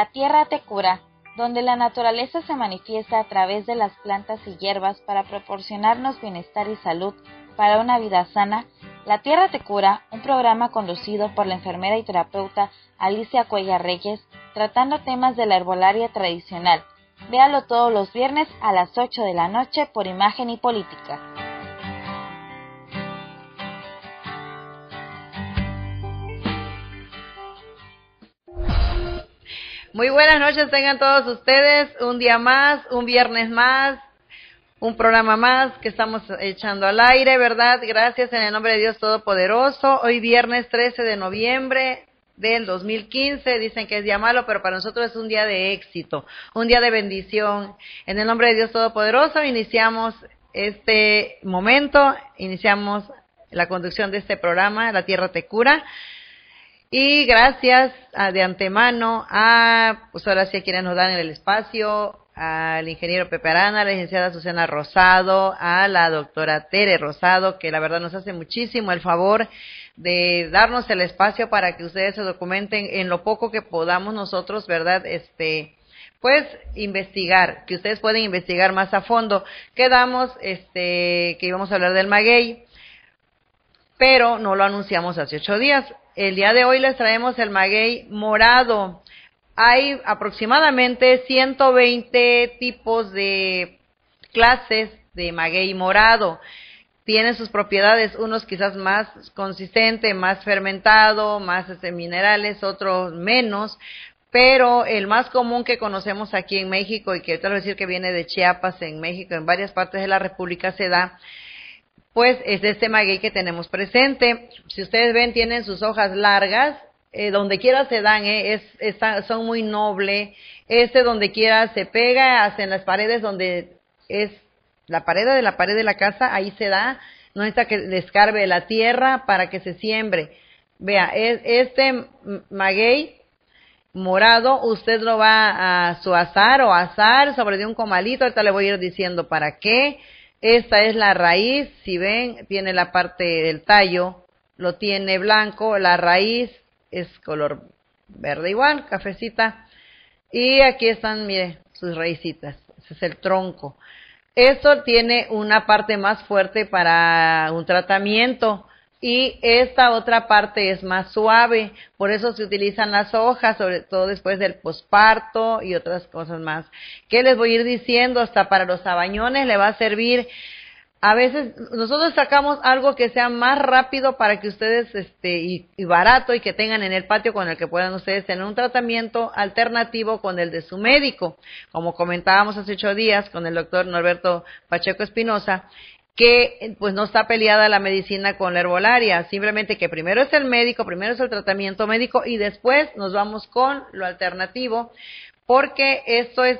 La Tierra te cura, donde la naturaleza se manifiesta a través de las plantas y hierbas para proporcionarnos bienestar y salud para una vida sana. La Tierra te cura, un programa conducido por la enfermera y terapeuta Alicia Cuellar Reyes, tratando temas de la herbolaria tradicional. Véalo todos los viernes a las 8 de la noche por Imagen y Política. Muy buenas noches tengan todos ustedes. Un día más, un viernes más, un programa más que estamos echando al aire, ¿verdad? Gracias en el nombre de Dios Todopoderoso. Hoy viernes 13 de noviembre del 2015. Dicen que es día malo, pero para nosotros es un día de éxito, un día de bendición. En el nombre de Dios Todopoderoso iniciamos este momento, iniciamos la conducción de este programa, La Tierra Te Cura. Y gracias de antemano a, pues ahora sí a quienes nos dan el espacio, al ingeniero Pepe Arana, a la licenciada Susana Rosado, a la doctora Tere Rosado, que la verdad nos hace muchísimo el favor de darnos el espacio para que ustedes se documenten en lo poco que podamos nosotros, ¿verdad? Este, pues investigar, que ustedes pueden investigar más a fondo. Quedamos, este, que íbamos a hablar del maguey, pero no lo anunciamos hace ocho días. El día de hoy les traemos el maguey morado. Hay aproximadamente 120 tipos de clases de maguey morado. Tiene sus propiedades, unos quizás más consistente, más fermentado, más este, minerales, otros menos, pero el más común que conocemos aquí en México y que vez decir que viene de Chiapas en México, en varias partes de la República se da, pues es este maguey que tenemos presente. Si ustedes ven, tienen sus hojas largas, eh, donde quiera se dan, eh, es, son muy noble. Este donde quiera se pega, hasta en las paredes donde es la pared de la pared de la casa, ahí se da. No necesita que descarbe la tierra para que se siembre. Vea, es, este maguey morado, usted lo va a suazar o asar sobre de un comalito. Ahorita le voy a ir diciendo para qué esta es la raíz, si ven, tiene la parte del tallo, lo tiene blanco, la raíz es color verde igual, cafecita. Y aquí están, mire, sus raícitas. Ese es el tronco. Esto tiene una parte más fuerte para un tratamiento y esta otra parte es más suave, por eso se utilizan las hojas, sobre todo después del posparto y otras cosas más. ¿Qué les voy a ir diciendo? Hasta para los sabañones le va a servir. A veces nosotros sacamos algo que sea más rápido para que ustedes, este, y, y barato y que tengan en el patio con el que puedan ustedes tener un tratamiento alternativo con el de su médico. Como comentábamos hace ocho días con el doctor Norberto Pacheco Espinosa, que pues no está peleada la medicina con la herbolaria, simplemente que primero es el médico, primero es el tratamiento médico y después nos vamos con lo alternativo, porque esto es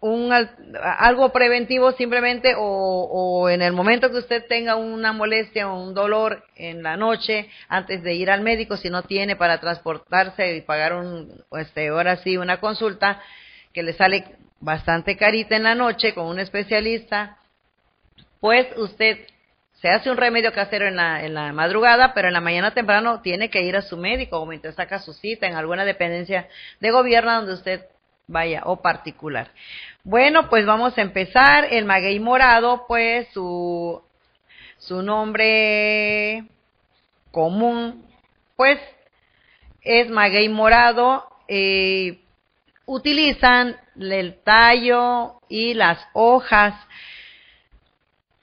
un algo preventivo simplemente o, o, en el momento que usted tenga una molestia o un dolor en la noche antes de ir al médico si no tiene para transportarse y pagar un este ahora sí una consulta que le sale bastante carita en la noche con un especialista pues usted se hace un remedio casero en la, en la madrugada, pero en la mañana temprano tiene que ir a su médico o mientras saca su cita en alguna dependencia de gobierno donde usted vaya o particular. Bueno, pues vamos a empezar. El maguey morado, pues su, su nombre común, pues es maguey morado. Eh, utilizan el tallo y las hojas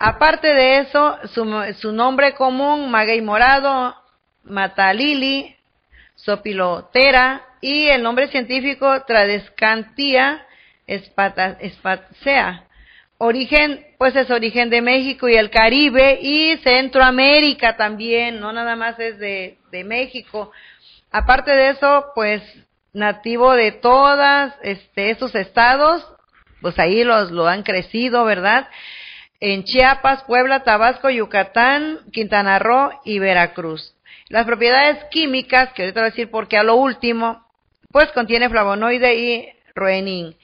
Aparte de eso, su, nombre común, maguey morado, matalili, sopilotera, y el nombre científico Tradescantia espacea. Origen, pues es origen de México y el Caribe y Centroamérica también, no nada más es de, de México. Aparte de eso, pues nativo de todas este, estos estados, pues ahí los lo han crecido, ¿verdad? En Chiapas, Puebla, Tabasco, Yucatán, Quintana Roo y Veracruz. Las propiedades químicas, que ahorita voy a decir porque a lo último, pues contiene flavonoide y ruenin.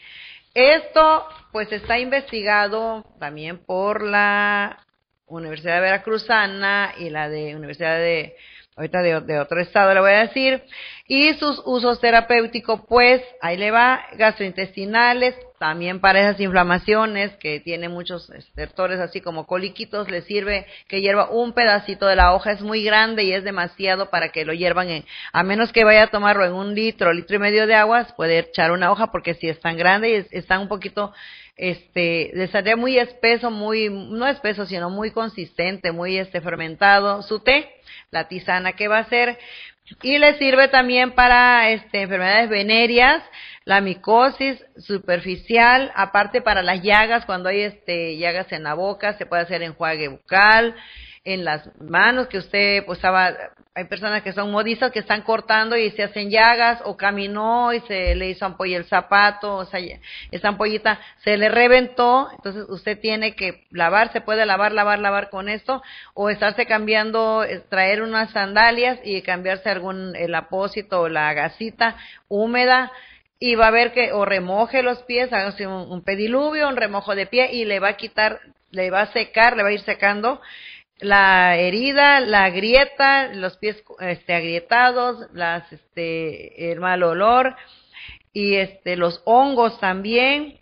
Esto pues está investigado también por la Universidad de Veracruzana y la de Universidad de, ahorita de, otro estado le voy a decir, y sus usos terapéuticos, pues ahí le va, gastrointestinales, también para esas inflamaciones que tiene muchos estertores así como coliquitos, le sirve que hierva un pedacito de la hoja, es muy grande y es demasiado para que lo hiervan en, a menos que vaya a tomarlo en un litro, litro y medio de agua, puede echar una hoja porque si es tan grande y está un poquito este, de muy espeso, muy, no espeso, sino muy consistente, muy este fermentado, su té, la tisana que va a ser, y le sirve también para este, enfermedades venéreas, la micosis superficial, aparte para las llagas, cuando hay este, llagas en la boca, se puede hacer enjuague bucal, en las manos, que usted pues estaba, hay personas que son modistas que están cortando y se hacen llagas, o caminó y se le hizo ampolla el zapato, o sea, esa ampollita se le reventó, entonces usted tiene que lavar, se puede lavar, lavar, lavar con esto, o estarse cambiando, traer unas sandalias y cambiarse algún, el apósito o la gasita húmeda, y va a ver que o remoje los pies, haga un, un pediluvio, un remojo de pie y le va a quitar, le va a secar, le va a ir secando la herida, la grieta, los pies este, agrietados, las, este, el mal olor y este, los hongos también.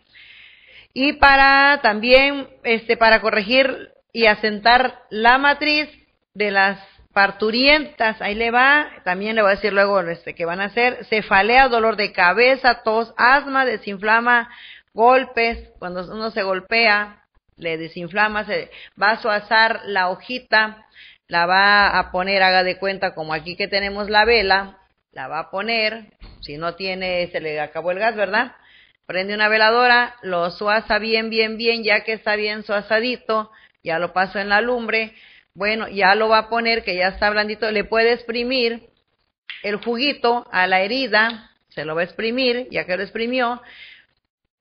Y para también, este, para corregir y asentar la matriz de las parturientas, ahí le va, también le voy a decir luego este, que van a hacer, cefalea, dolor de cabeza, tos, asma, desinflama, golpes, cuando uno se golpea, le desinflama, se va a suazar la hojita, la va a poner, haga de cuenta como aquí que tenemos la vela, la va a poner, si no tiene, se le acabó el gas, ¿verdad? Prende una veladora, lo suaza bien, bien, bien, ya que está bien suazadito, ya lo paso en la lumbre, bueno, ya lo va a poner, que ya está blandito, le puede exprimir el juguito a la herida, se lo va a exprimir, ya que lo exprimió,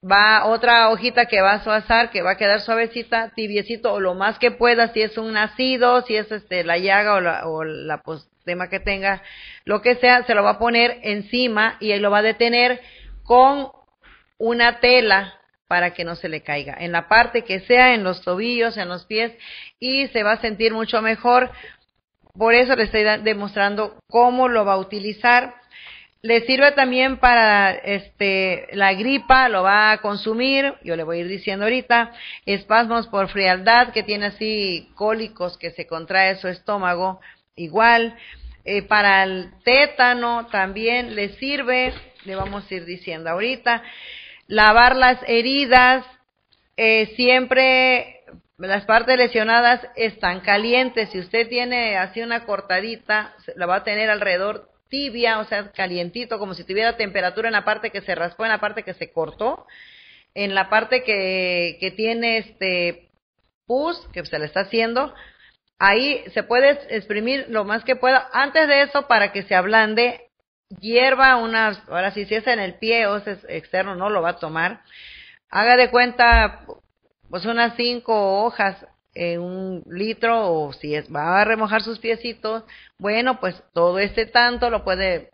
va otra hojita que va a suazar, que va a quedar suavecita, tibiecito o lo más que pueda, si es un nacido, si es este la llaga o la, o la postema que tenga, lo que sea, se lo va a poner encima y él lo va a detener con una tela para que no se le caiga, en la parte que sea, en los tobillos, en los pies, y se va a sentir mucho mejor. Por eso le estoy demostrando cómo lo va a utilizar le sirve también para este la gripa, lo va a consumir, yo le voy a ir diciendo ahorita, espasmos por frialdad, que tiene así cólicos que se contrae su estómago, igual. Eh, para el tétano también le sirve, le vamos a ir diciendo ahorita. Lavar las heridas, eh, siempre las partes lesionadas están calientes. Si usted tiene así una cortadita, la va a tener alrededor tibia, o sea, calientito, como si tuviera temperatura en la parte que se raspó, en la parte que se cortó, en la parte que, que tiene este pus, que se le está haciendo, ahí se puede exprimir lo más que pueda. Antes de eso, para que se ablande, hierba unas, ahora si es en el pie o es externo, no lo va a tomar. Haga de cuenta, pues unas cinco hojas en un litro o si es, va a remojar sus piecitos, bueno, pues todo este tanto lo puede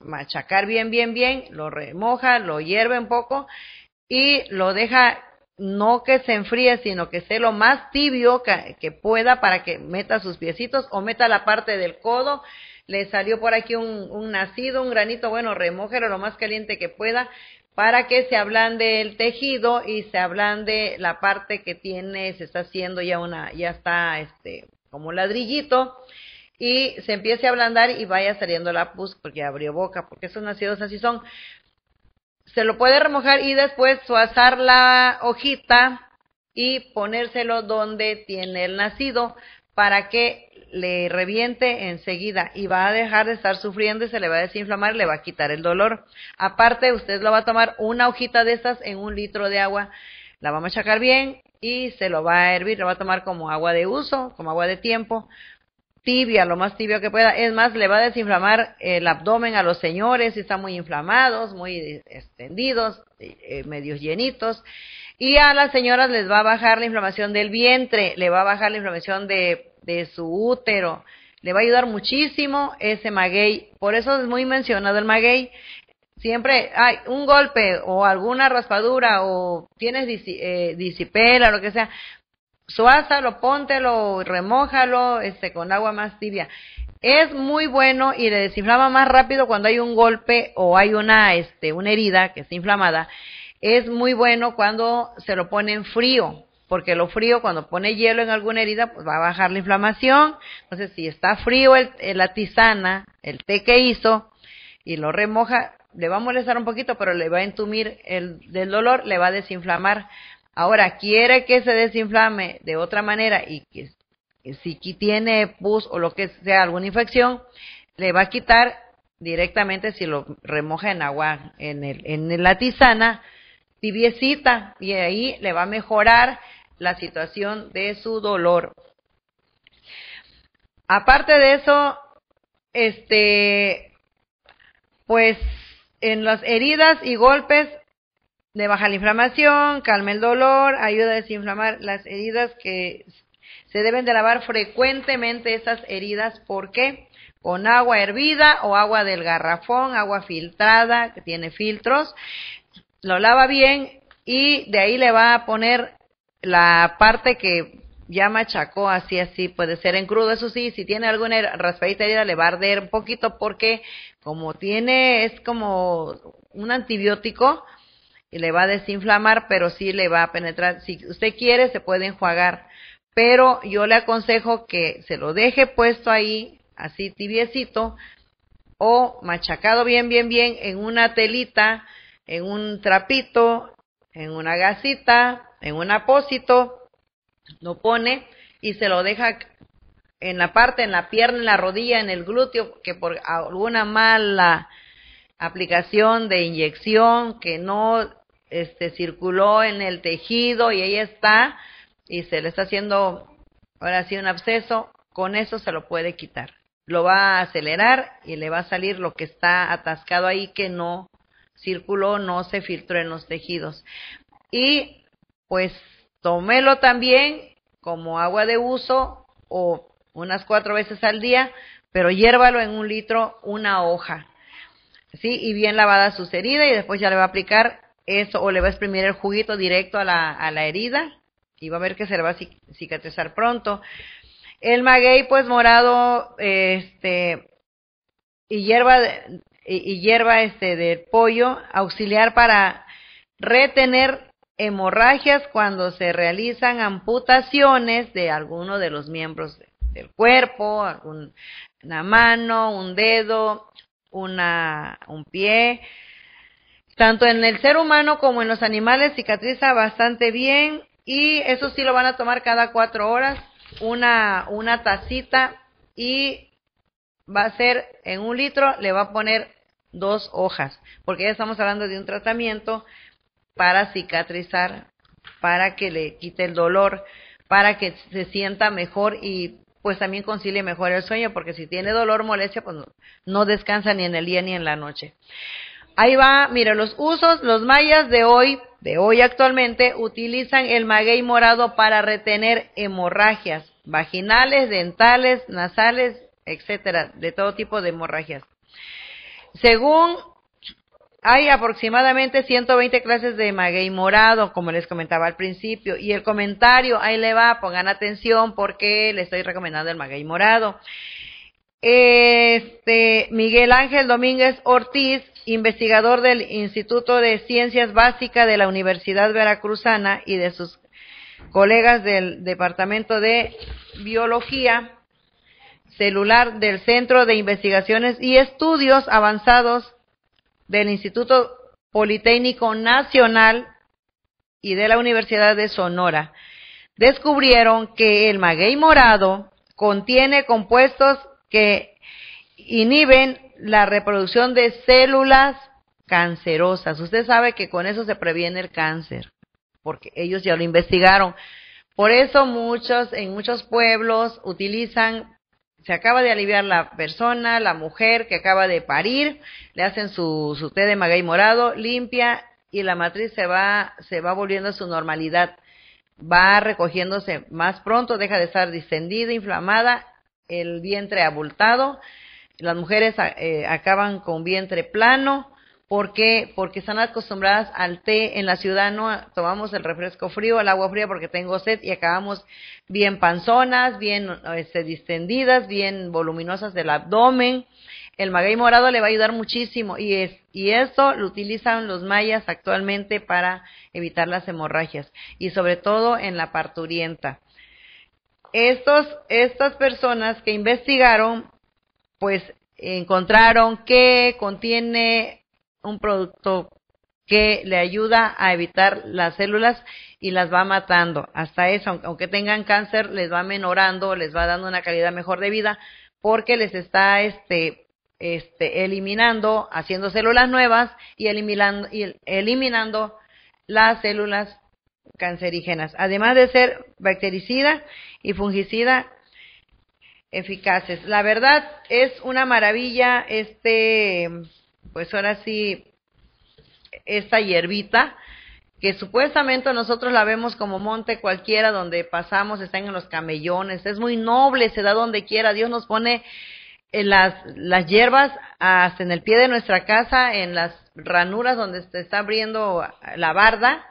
machacar bien, bien, bien, lo remoja, lo hierve un poco y lo deja no que se enfríe, sino que esté lo más tibio que, pueda para que meta sus piecitos o meta la parte del codo. Le salió por aquí un, nacido, un granito, bueno, remójelo lo más caliente que pueda para que se ablande el tejido y se ablande la parte que tiene, se está haciendo ya una, ya está este, como ladrillito y se empiece a ablandar y vaya saliendo la pus porque abrió boca, porque esos nacidos así son. Se lo puede remojar y después suazar la hojita y ponérselo donde tiene el nacido para que le reviente enseguida y va a dejar de estar sufriendo y se le va a desinflamar, le va a quitar el dolor. Aparte, usted lo va a tomar una hojita de estas en un litro de agua, la va a machacar bien y se lo va a hervir, lo va a tomar como agua de uso, como agua de tiempo, tibia, lo más tibio que pueda. Es más, le va a desinflamar el abdomen a los señores si están muy inflamados, muy extendidos, eh, medios llenitos. Y a las señoras les va a bajar la inflamación del vientre, le va a bajar la inflamación de de su útero. Le va a ayudar muchísimo ese maguey. Por eso es muy mencionado el maguey. Siempre hay un golpe o alguna raspadura o tienes eh, disipela, lo que sea. Suázalo, póntelo, remójalo este, con agua más tibia. Es muy bueno y le desinflama más rápido cuando hay un golpe o hay una, este, una herida que está inflamada. Es muy bueno cuando se lo pone en frío, porque lo frío, cuando pone hielo en alguna herida, pues va a bajar la inflamación. Entonces, si está frío el, la tisana, el té que hizo, y lo remoja, le va a molestar un poquito, pero le va a entumir el del dolor, le va a desinflamar. Ahora, quiere que se desinflame de otra manera y que si tiene pus o lo que sea, alguna infección, le va a quitar directamente si lo remoja en agua, en, el, en la tisana, tibiecita, y ahí le va a mejorar la situación de su dolor. Aparte de eso, este, pues en las heridas y golpes de baja la inflamación, calma el dolor, ayuda a desinflamar las heridas que se deben de lavar frecuentemente esas heridas. ¿Por qué? Con agua hervida o agua del garrafón, agua filtrada que tiene filtros. Lo lava bien y de ahí le va a poner la parte que ya machacó así así, puede ser en crudo, eso sí, si tiene alguna raspadita herida le va a arder un poquito porque como tiene, es como un antibiótico y le va a desinflamar, pero sí le va a penetrar. Si usted quiere, se puede enjuagar, pero yo le aconsejo que se lo deje puesto ahí, así tibiecito, o machacado bien, bien, bien en una telita, en un trapito, en una gasita, en un apósito, lo pone y se lo deja en la parte, en la pierna, en la rodilla, en el glúteo, que por alguna mala aplicación de inyección que no este, circuló en el tejido y ahí está, y se le está haciendo ahora sí un absceso, con eso se lo puede quitar. Lo va a acelerar y le va a salir lo que está atascado ahí que no circuló, no se filtró en los tejidos. Y pues tómelo también como agua de uso o unas cuatro veces al día, pero hiérvalo en un litro una hoja. ¿Sí? Y bien lavada sus heridas y después ya le va a aplicar eso o le va a exprimir el juguito directo a la, a la herida y va a ver que se le va a cicatrizar pronto. El maguey pues morado este y hierba y, hierba este del pollo auxiliar para retener hemorragias cuando se realizan amputaciones de alguno de los miembros del cuerpo, una mano, un dedo, una, un pie. Tanto en el ser humano como en los animales cicatriza bastante bien y eso sí lo van a tomar cada cuatro horas, una, una tacita y va a ser en un litro, le va a poner dos hojas, porque ya estamos hablando de un tratamiento para cicatrizar, para que le quite el dolor, para que se sienta mejor y pues también concilie mejor el sueño, porque si tiene dolor, molestia, pues no, descansa ni en el día ni en la noche. Ahí va, mira, los usos, los mayas de hoy, de hoy actualmente, utilizan el maguey morado para retener hemorragias vaginales, dentales, nasales, etcétera, de todo tipo de hemorragias. Según hay aproximadamente 120 clases de maguey morado, como les comentaba al principio, y el comentario, ahí le va, pongan atención porque le estoy recomendando el maguey morado. Este, Miguel Ángel Domínguez Ortiz, investigador del Instituto de Ciencias Básicas de la Universidad Veracruzana y de sus colegas del Departamento de Biología Celular del Centro de Investigaciones y Estudios Avanzados del Instituto Politécnico Nacional y de la Universidad de Sonora descubrieron que el maguey morado contiene compuestos que inhiben la reproducción de células cancerosas. Usted sabe que con eso se previene el cáncer, porque ellos ya lo investigaron. Por eso muchos, en muchos pueblos utilizan se acaba de aliviar la persona, la mujer que acaba de parir, le hacen su, su té de maguey morado, limpia y la matriz se va, se va volviendo a su normalidad. Va recogiéndose más pronto, deja de estar distendida, inflamada, el vientre abultado. Las mujeres eh, acaban con vientre plano, ¿Por qué? Porque están acostumbradas al té. En la ciudad no tomamos el refresco frío, el agua fría porque tengo sed y acabamos bien panzonas, bien este, distendidas, bien voluminosas del abdomen. El maguey morado le va a ayudar muchísimo y, es, y esto lo utilizan los mayas actualmente para evitar las hemorragias y sobre todo en la parturienta. Estos, estas personas que investigaron, pues encontraron que contiene un producto que le ayuda a evitar las células y las va matando. Hasta eso, aunque tengan cáncer, les va menorando, les va dando una calidad mejor de vida, porque les está este, este, eliminando, haciendo células nuevas y eliminando, y eliminando las células cancerígenas. Además de ser bactericida y fungicida eficaces. La verdad es una maravilla este pues ahora sí, esta hierbita, que supuestamente nosotros la vemos como monte cualquiera donde pasamos, están en los camellones, es muy noble, se da donde quiera, Dios nos pone en las, las hierbas hasta en el pie de nuestra casa, en las ranuras donde se está abriendo la barda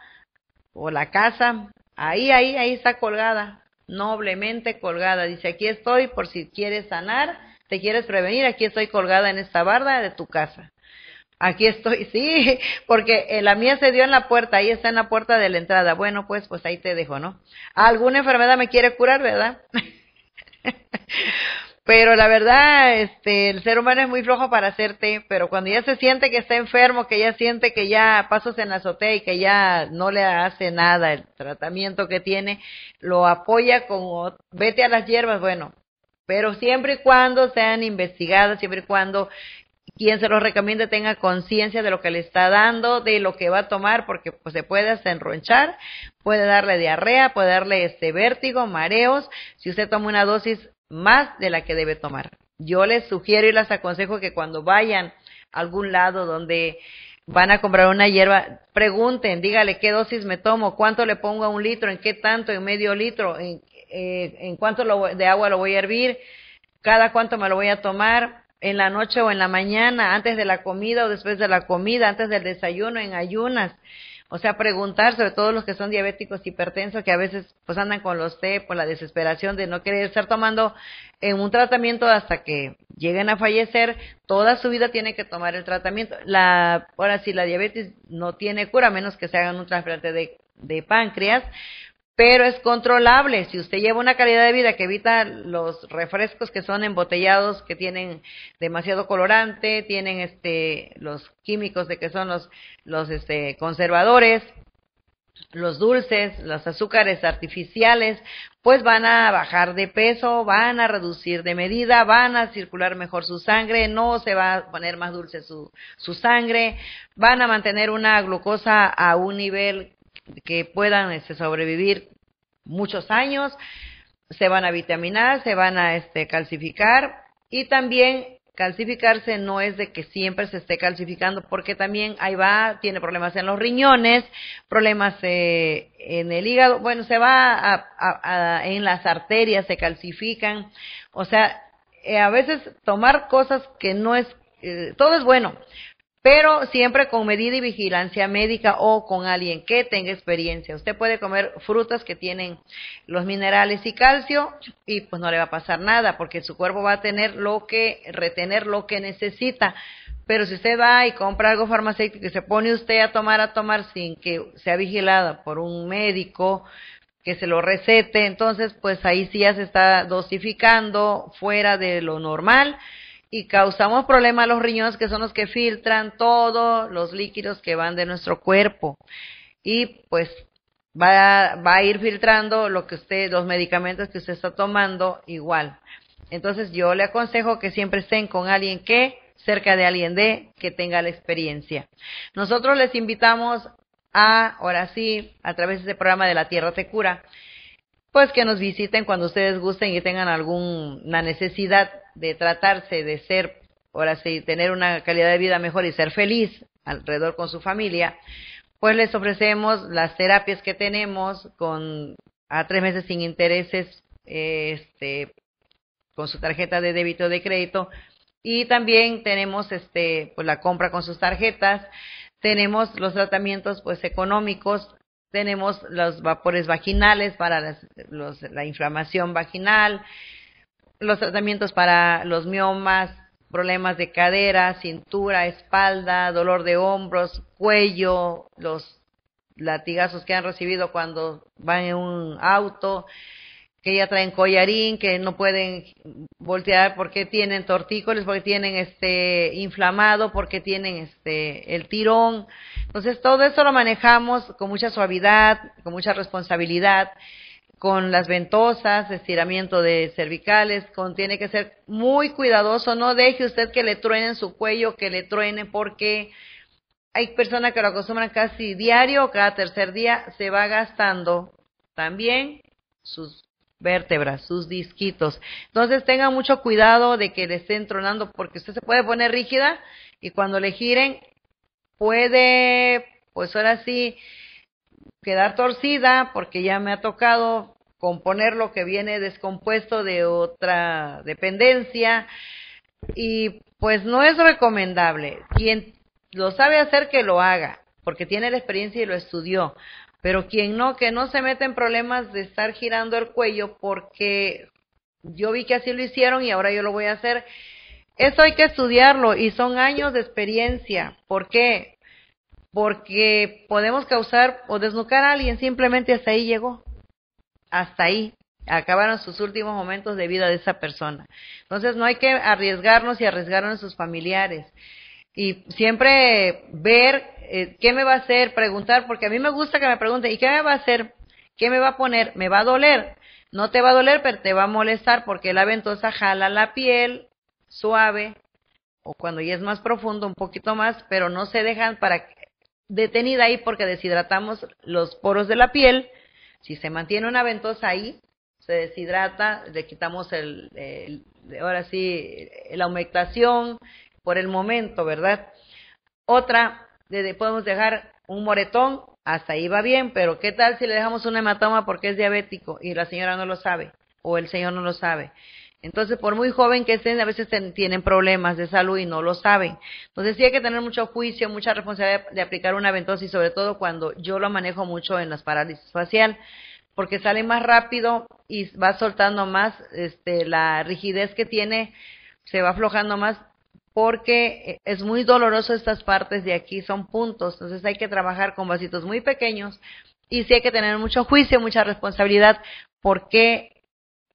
o la casa, ahí, ahí, ahí está colgada, noblemente colgada, dice, aquí estoy por si quieres sanar, te quieres prevenir, aquí estoy colgada en esta barda de tu casa. Aquí estoy, sí, porque eh, la mía se dio en la puerta, ahí está en la puerta de la entrada. Bueno, pues, pues ahí te dejo, ¿no? Alguna enfermedad me quiere curar, ¿verdad? pero la verdad, este, el ser humano es muy flojo para hacerte, pero cuando ya se siente que está enfermo, que ya siente que ya pasos en la azotea y que ya no le hace nada el tratamiento que tiene, lo apoya como, vete a las hierbas, bueno, pero siempre y cuando sean investigadas, siempre y cuando quien se los recomiende tenga conciencia de lo que le está dando, de lo que va a tomar, porque pues, se puede hasta puede darle diarrea, puede darle este vértigo, mareos, si usted toma una dosis más de la que debe tomar. Yo les sugiero y les aconsejo que cuando vayan a algún lado donde van a comprar una hierba, pregunten, dígale qué dosis me tomo, cuánto le pongo a un litro, en qué tanto, en medio litro, en, eh, en cuánto de agua lo voy a hervir, cada cuánto me lo voy a tomar, en la noche o en la mañana, antes de la comida o después de la comida, antes del desayuno, en ayunas. O sea, preguntar, sobre todo los que son diabéticos hipertensos, que a veces pues andan con los té por la desesperación de no querer estar tomando en un tratamiento hasta que lleguen a fallecer, toda su vida tiene que tomar el tratamiento. La, ahora sí, la diabetes no tiene cura, a menos que se hagan un trasplante de, de páncreas, pero es controlable. Si usted lleva una calidad de vida que evita los refrescos que son embotellados, que tienen demasiado colorante, tienen este los químicos de que son los los este conservadores, los dulces, los azúcares artificiales, pues van a bajar de peso, van a reducir de medida, van a circular mejor su sangre, no se va a poner más dulce su, su sangre, van a mantener una glucosa a un nivel que puedan este, sobrevivir muchos años, se van a vitaminar, se van a este, calcificar y también calcificarse no es de que siempre se esté calcificando porque también ahí va, tiene problemas en los riñones, problemas eh, en el hígado, bueno, se va a, en las arterias, se calcifican, o sea, eh, a veces tomar cosas que no es, eh, todo es bueno, pero siempre con medida y vigilancia médica o con alguien que tenga experiencia. Usted puede comer frutas que tienen los minerales y calcio y pues no le va a pasar nada porque su cuerpo va a tener lo que, retener lo que necesita. Pero si usted va y compra algo farmacéutico y se pone usted a tomar, a tomar sin que sea vigilada por un médico, que se lo recete, entonces pues ahí sí ya se está dosificando fuera de lo normal y causamos problemas a los riñones que son los que filtran todos los líquidos que van de nuestro cuerpo. Y pues va, va a ir filtrando lo que usted los medicamentos que usted está tomando igual. Entonces yo le aconsejo que siempre estén con alguien que cerca de alguien de que tenga la experiencia. Nosotros les invitamos a ahora sí a través de este programa de la tierra te cura pues que nos visiten cuando ustedes gusten y tengan alguna necesidad de tratarse de ser, ahora sí, tener una calidad de vida mejor y ser feliz alrededor con su familia, pues les ofrecemos las terapias que tenemos con a tres meses sin intereses, este, con su tarjeta de débito de crédito, Y también tenemos este, pues la compra con sus tarjetas, tenemos los tratamientos pues económicos, tenemos los vapores vaginales para la inflamación vaginal, los tratamientos para los miomas, problemas de cadera, cintura, espalda, dolor de hombros, cuello, los latigazos que han recibido cuando van en un auto, que ya traen collarín, que no pueden voltear porque tienen tortícolis, porque tienen este inflamado, porque tienen este el tirón. Entonces todo eso lo manejamos con mucha suavidad, con mucha responsabilidad, con las ventosas, estiramiento de cervicales, con tiene que ser muy cuidadoso, no deje usted que le truenen su cuello, que le truene porque hay personas que lo acostumbran casi diario, cada tercer día se va gastando también sus vértebras, sus disquitos. Entonces tenga mucho cuidado de que le estén tronando porque usted se puede poner rígida y cuando le giren puede, pues ahora sí, quedar torcida porque ya me ha tocado componer lo que viene descompuesto de otra dependencia y pues no es recomendable. Quien lo sabe hacer que lo haga porque tiene la experiencia y lo estudió, pero quien no, que no se mete en problemas de estar girando el cuello porque yo vi que así lo hicieron y ahora yo lo voy a hacer. Eso hay que estudiarlo y son años de experiencia. ¿Por qué? Porque podemos causar o desnucar a alguien simplemente hasta ahí llegó. Hasta ahí. Acabaron sus últimos momentos de vida de esa persona. Entonces no hay que arriesgarnos y arriesgarnos a sus familiares. Y siempre ver eh, ¿qué me va a hacer? Preguntar, porque a mí me gusta que me pregunten, ¿y qué me va a hacer? ¿Qué me va a poner? ¿Me va a doler? No te va a doler, pero te va a molestar porque la ventosa jala la piel suave o cuando ya es más profundo, un poquito más, pero no se dejan para detenida ahí porque deshidratamos los poros de la piel. Si se mantiene una ventosa ahí, se deshidrata, le quitamos el, el ahora sí, la humectación por el momento, ¿verdad? Otra, podemos dejar un moretón, hasta ahí va bien, pero ¿qué tal si le dejamos un hematoma porque es diabético y la señora no lo sabe o el señor no lo sabe? Entonces, por muy joven que estén, a veces tienen problemas de salud y no lo saben. Entonces, sí hay que tener mucho juicio, mucha responsabilidad de aplicar una ventosa y sobre todo cuando yo lo manejo mucho en las parálisis facial, porque sale más rápido y va soltando más este, la rigidez que tiene, se va aflojando más porque eh, es muy doloroso estas partes de aquí, son puntos, entonces hay que trabajar con vasitos muy pequeños y sí hay que tener mucho juicio, mucha responsabilidad, porque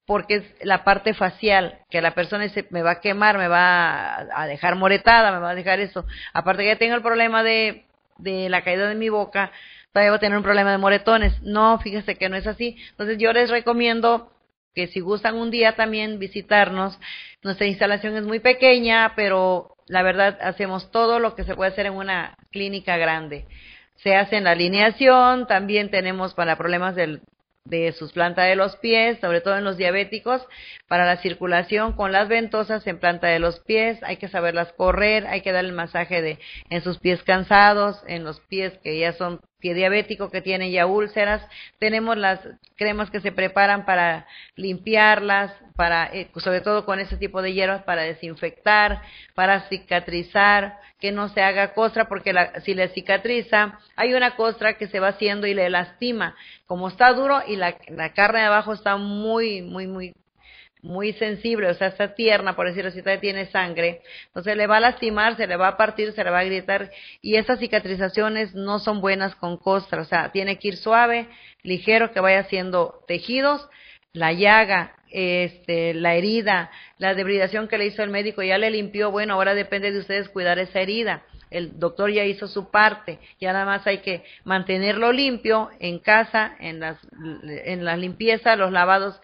porque es la parte facial, que la persona dice, me va a quemar, me va a dejar moretada, me va a dejar eso. Aparte que ya tengo el problema de, de la caída de mi boca, todavía voy a tener un problema de moretones. No, fíjese que no es así. Entonces yo les recomiendo que si gustan un día también visitarnos, nuestra instalación es muy pequeña, pero la verdad hacemos todo lo que se puede hacer en una clínica grande. Se hace en la alineación, también tenemos para problemas del, de sus plantas de los pies, sobre todo en los diabéticos, para la circulación con las ventosas en planta de los pies, hay que saberlas correr, hay que dar el masaje de en sus pies cansados, en los pies que ya son pie diabético que tienen ya úlceras, tenemos las cremas que se preparan para limpiarlas, para eh, sobre todo con ese tipo de hierbas para desinfectar, para cicatrizar, que no se haga costra porque la, si le cicatriza, hay una costra que se va haciendo y le lastima, como está duro y la, la carne de abajo está muy muy muy muy sensible, o sea, está tierna, por decirlo así, tiene sangre, entonces le va a lastimar, se le va a partir, se le va a gritar, y esas cicatrizaciones no son buenas con costra, o sea, tiene que ir suave, ligero, que vaya haciendo tejidos, la llaga, este, la herida, la debridación que le hizo el médico, ya le limpió, bueno, ahora depende de ustedes cuidar esa herida. El doctor ya hizo su parte, ya nada más hay que mantenerlo limpio en casa, en las, en la limpieza, los lavados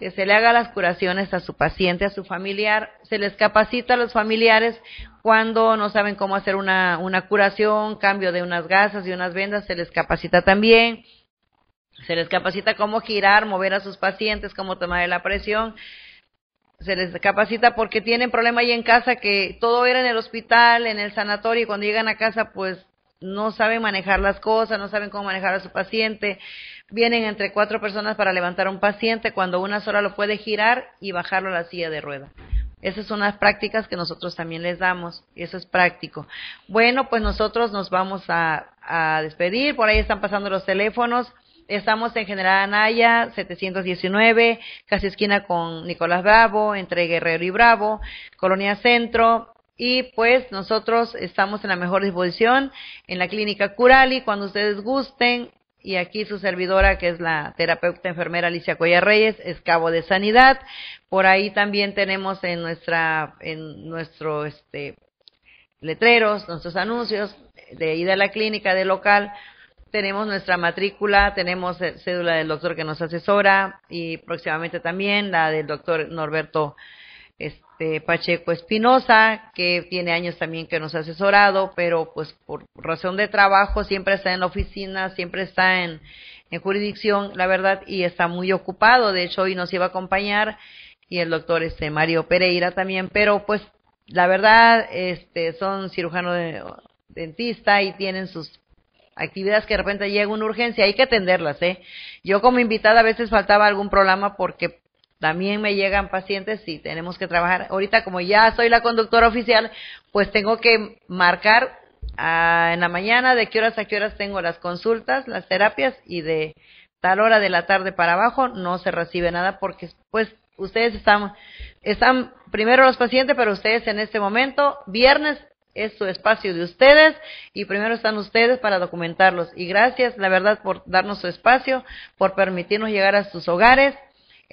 que se le haga las curaciones a su paciente, a su familiar, se les capacita a los familiares cuando no saben cómo hacer una, una curación, cambio de unas gasas y unas vendas, se les capacita también, se les capacita cómo girar, mover a sus pacientes, cómo tomar la presión, se les capacita porque tienen problema ahí en casa que todo era en el hospital, en el sanatorio y cuando llegan a casa pues no saben manejar las cosas, no saben cómo manejar a su paciente, vienen entre cuatro personas para levantar a un paciente cuando una sola lo puede girar y bajarlo a la silla de rueda. Esas son las prácticas que nosotros también les damos. Eso es práctico. Bueno, pues nosotros nos vamos a, a despedir. Por ahí están pasando los teléfonos. Estamos en General Anaya, 719, casi esquina con Nicolás Bravo, entre Guerrero y Bravo, Colonia Centro. Y pues nosotros estamos en la mejor disposición en la clínica Curali cuando ustedes gusten. Y aquí su servidora, que es la terapeuta enfermera Alicia Cuellar Reyes, es cabo de sanidad. Por ahí también tenemos en nuestra, en nuestro, este, letreros, nuestros anuncios de ida a la clínica de local, tenemos nuestra matrícula, tenemos cédula del doctor que nos asesora y próximamente también la del doctor Norberto este, Pacheco Espinosa, que tiene años también que nos ha asesorado, pero pues por razón de trabajo siempre está en la oficina, siempre está en, en jurisdicción, la verdad, y está muy ocupado. De hecho, hoy nos iba a acompañar y el doctor este Mario Pereira también, pero pues la verdad, este, son cirujano de, dentista y tienen sus actividades que de repente llega una urgencia, hay que atenderlas, ¿eh? Yo como invitada a veces faltaba algún programa porque también me llegan pacientes y tenemos que trabajar. Ahorita como ya soy la conductora oficial, pues tengo que marcar ah, en la mañana de qué horas a qué horas tengo las consultas, las terapias y de tal hora de la tarde para abajo no se recibe nada porque pues ustedes están están primero los pacientes, pero ustedes en este momento viernes es su espacio de ustedes y primero están ustedes para documentarlos. Y gracias, la verdad, por darnos su espacio, por permitirnos llegar a sus hogares.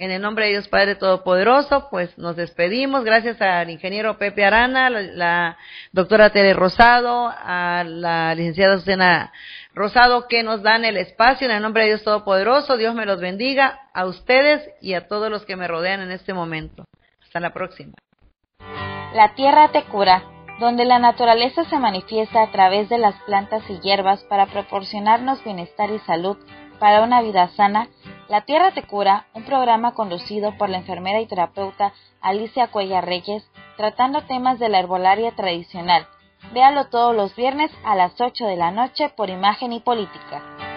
En el nombre de Dios Padre Todopoderoso, pues nos despedimos. Gracias al ingeniero Pepe Arana, la, la doctora Tere Rosado, a la licenciada Susana Rosado, que nos dan el espacio. En el nombre de Dios Todopoderoso, Dios me los bendiga a ustedes y a todos los que me rodean en este momento. Hasta la próxima. La tierra te cura donde la naturaleza se manifiesta a través de las plantas y hierbas para proporcionarnos bienestar y salud para una vida sana, La Tierra te cura, un programa conducido por la enfermera y terapeuta Alicia Cuella Reyes, tratando temas de la herbolaria tradicional. Véalo todos los viernes a las 8 de la noche por Imagen y Política.